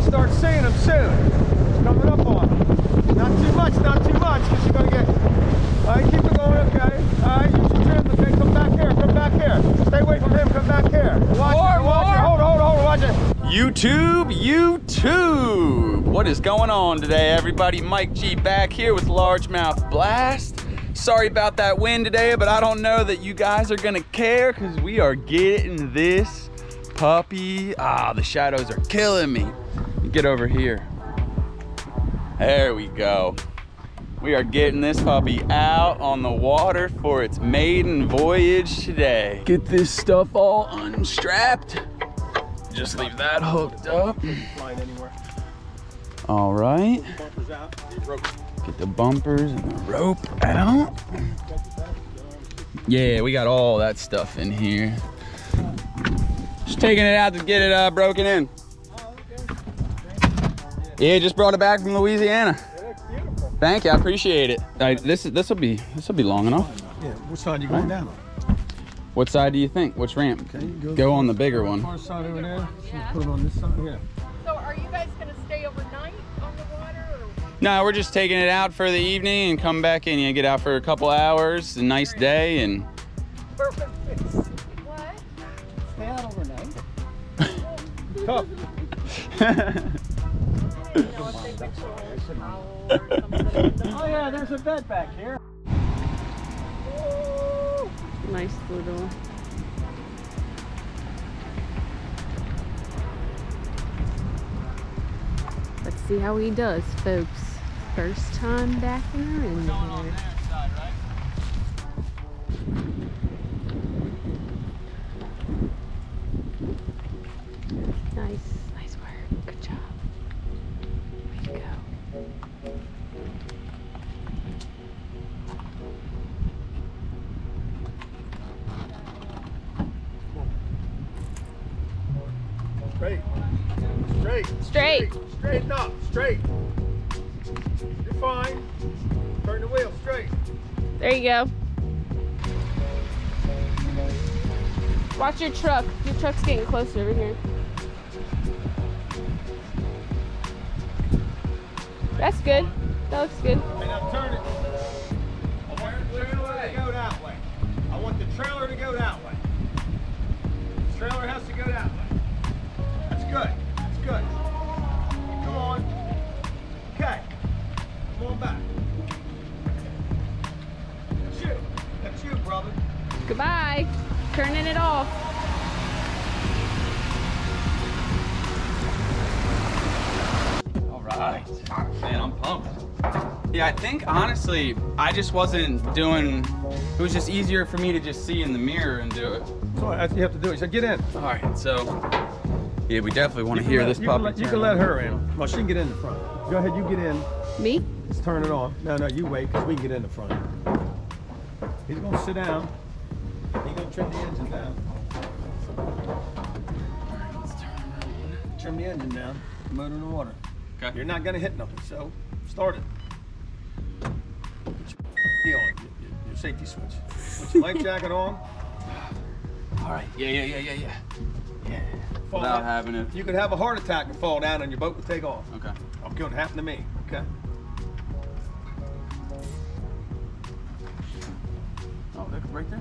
gonna start seeing them soon. It's coming up on them. Not too much, not too much, because you're gonna get. All right, keep it going, okay. All right, use your trim, okay. Come back here, come back here. Stay away from him, come back here. Watch More, it, watch more. it. Hold hold hold watch it. YouTube, YouTube. What is going on today, everybody? Mike G back here with Largemouth Blast. Sorry about that wind today, but I don't know that you guys are gonna care because we are getting this puppy. Ah, the shadows are killing me. Get over here. There we go. We are getting this puppy out on the water for its maiden voyage today. Get this stuff all unstrapped. Just leave that hooked up. All right. Bumpers out. These ropes. Get the bumpers and the rope out. Yeah, we got all that stuff in here. Just taking it out to get it uh, broken in. Yeah, just brought it back from Louisiana. Beautiful. Thank you, I appreciate it. I, this this will be this will be long enough. Yeah, which side are you going down on? What side do you think? Which ramp? Okay, go- Go on the bigger one. Far side over there. Yeah. Put it on this side, yeah. So are you guys gonna stay overnight on the water or? No, we're just taking it out for the evening and come back in. You get out for a couple hours. A nice day and Perfect. What? Stay out overnight. Tough. Oh yeah, there's a bed back here. Nice little. Let's see how he does, folks. First time back in room Straight. Straight. Straighten up. Straight. You're fine. Turn the wheel straight. There you go. Watch your truck. Your truck's getting closer over here. That's good. That looks good. And now turn it. I want the trailer to go that way. I want the trailer to go that way. The trailer All right. Man, I'm pumped. Yeah, I think honestly, I just wasn't doing, it was just easier for me to just see in the mirror and do it. So that's what you have to do. He said, get in. All right, so, yeah, we definitely want to hear let- this you puppy. Can let, you can let her in. Well, she can get in the front. Go ahead, you get in. Me? Let's turn it on. No, no, you wait, because we can get in the front. He's gonna sit down. He's gonna trim the engine down. All right, let's turn around. Trim the engine down, motor in the water. Okay. You're not gonna hit nothing, so start it. Put your, on, your, safety switch. Put your life jacket on. All right. Yeah, yeah, yeah, yeah, yeah. Yeah. Fall Without down. having it. You could have a heart attack and fall down and your boat would take off. Okay. Oh, I'm going to happen to me, okay? Oh, look right there.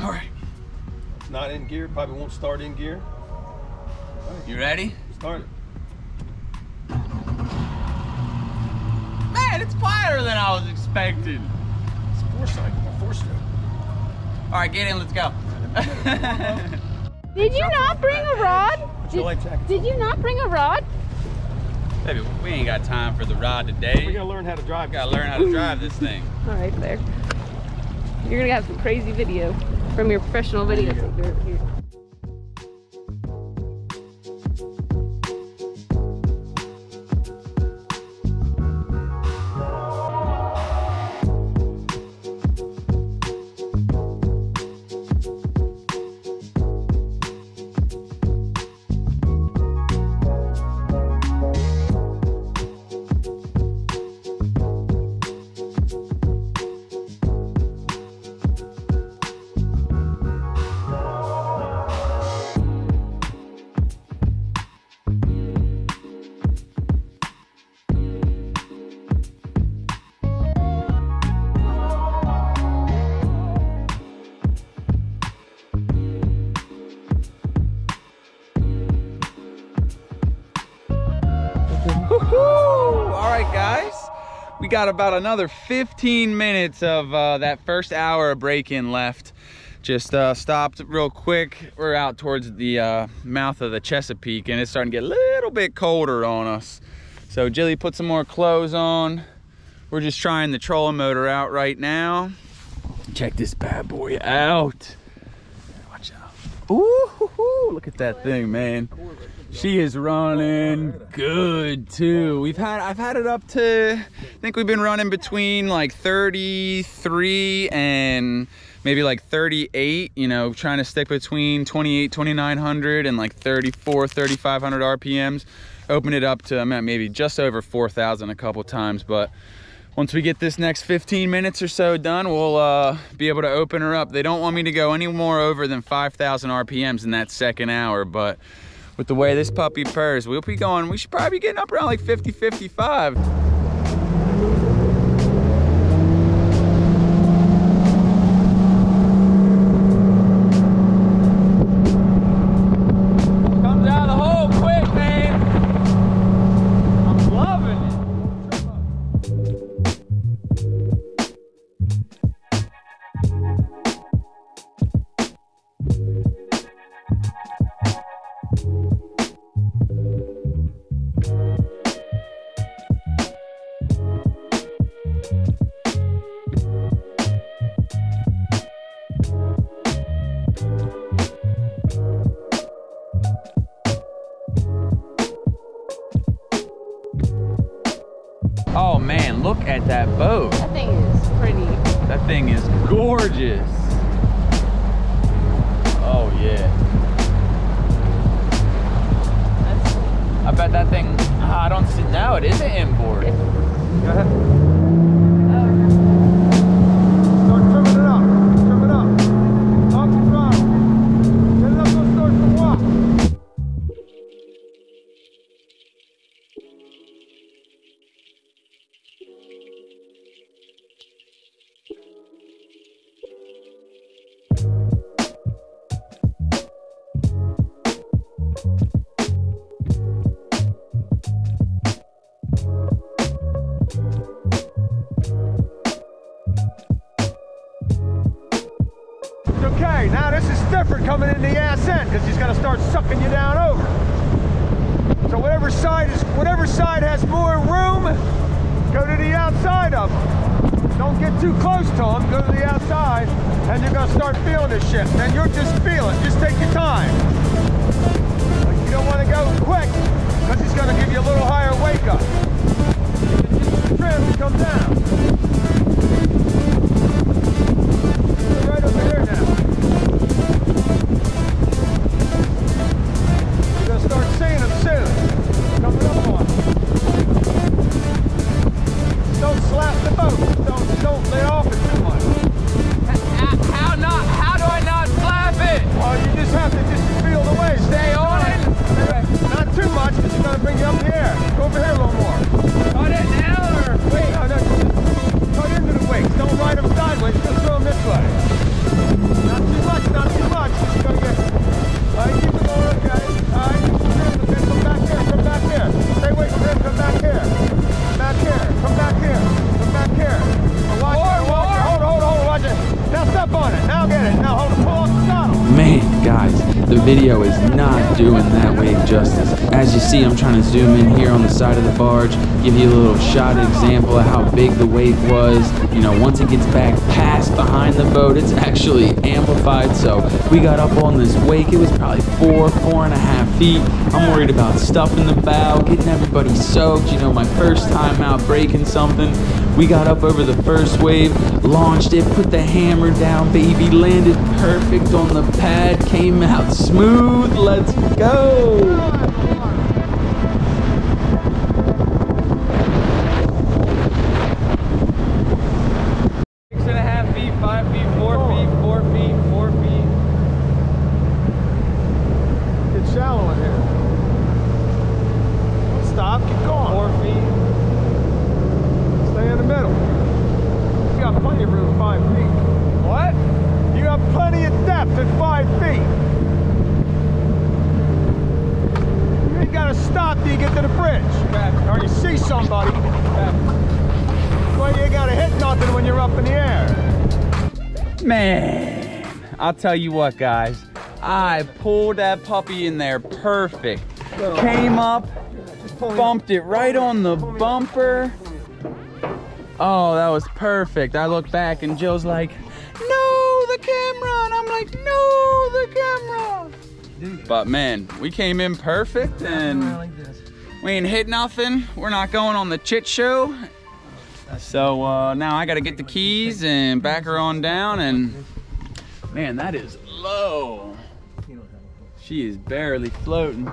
All right. Not in gear, probably won't start in gear. You ready? Start. Man, it's quieter than I was expecting. It's four cycle, or four stroke. All right, get in. Let's go. Did you not bring a rod? Put your life jacket. Did you not bring a rod? Baby, we ain't got time for the rod today. We gotta learn how to drive. gotta learn how to drive this thing. All right, there. You're gonna have some crazy video from your professional video All right, guys. We got about another 15 minutes of uh, that first hour of break-in left. Just uh, stopped real quick. We're out towards the uh, mouth of the Chesapeake, and it's starting to get a little bit colder on us. So Jilly put some more clothes on. We're just trying the trolling motor out right now. Check this bad boy out. Watch out. Ooh, look at that thing, man. She is running good too. We've had I've had it up to I think we've been running between like 33 and maybe like 38, you know, trying to stick between 28 2900 and like 34 3500 RPMs. Open it up to I meant maybe just over 4000 a couple times, but once we get this next 15 minutes or so done, we'll uh, be able to open her up. They don't want me to go any more over than 5,000 RPMs in that second hour, but with the way this puppy purrs, we'll be going, we should probably be getting up around like 50, 55. Yeah. I bet that thing, I don't see, no, it is an inboard. Go ahead. Okay. Now this is different coming in the ass end because he's going to start sucking you down over. So whatever side is whatever side has more room, go to the outside of him. Don't get too close to him. Go to the outside, and you're going to start feeling this shit. Then you're just feel it. Just take your time. But you don't want to go quick because he's going to give you a little higher wake up. Video is not doing that wave justice. As you see, I'm trying to zoom in here on the side of the barge, give you a little shot example of how big the wave was. You know, once it gets back past behind the boat, it's actually amplified. So we got up on this wake. It was probably four, four and a half feet. I'm worried about stuff in the bow, getting everybody soaked. You know, my first time out breaking something. We got up over the first wave, launched it, put the hammer down, baby, landed perfect on the pad, came out smooth. Let's go. Six and a half feet, five feet, four feet, four feet, four feet. Get shallow in here. Don't stop, keep going. Four feet. Stay in the middle. You got plenty of room, five feet. What? You got plenty of depth at five feet. You ain't gotta stop till you get to the bridge. Okay. Are you serious? somebody. Well, you gotta hit nothing when you're up in the air. Man, I'll tell you what, guys. I pulled that puppy in there perfect. Came up, bumped it right on the bumper. Oh, that was perfect. I look back and Joe's like, no, the camera. And I'm like, no, the camera. But man, we came in perfect and we ain't hit nothing. We're not going on the chit show. So uh, now I gotta get the keys and back her on down and man, that is low. She is barely floating.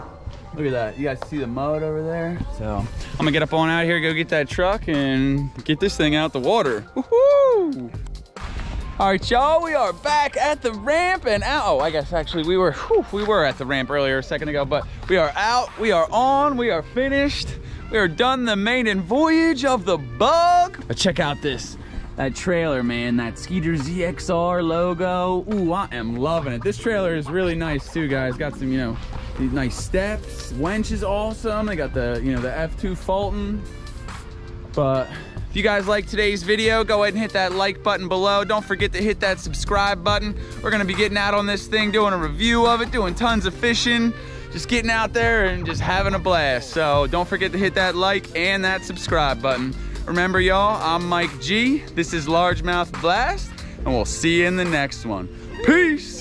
Look at that. You guys see the mud over there? So I'm gonna get up on out here, go get that truck and get this thing out the water. Woohoo! All right, y'all, we are back at the ramp and out. Oh, I guess actually we were, whew, we were at the ramp earlier a second ago, but we are out, we are on, we are finished. We are done the maiden voyage of the bug. But check out this, that trailer, man, that Skeeter ZXR logo. Ooh, I am loving it. This trailer is really nice too, guys. Got some, you know, these nice steps. Winch is awesome. They got the, you know, the F2 Fulton. But if you guys like today's video, go ahead and hit that like button below. Don't forget to hit that subscribe button. We're gonna be getting out on this thing, doing a review of it, doing tons of fishing, just getting out there and just having a blast. So don't forget to hit that like and that subscribe button. Remember y'all, I'm Mike G. This is Largemouth Blast, and we'll see you in the next one. Peace!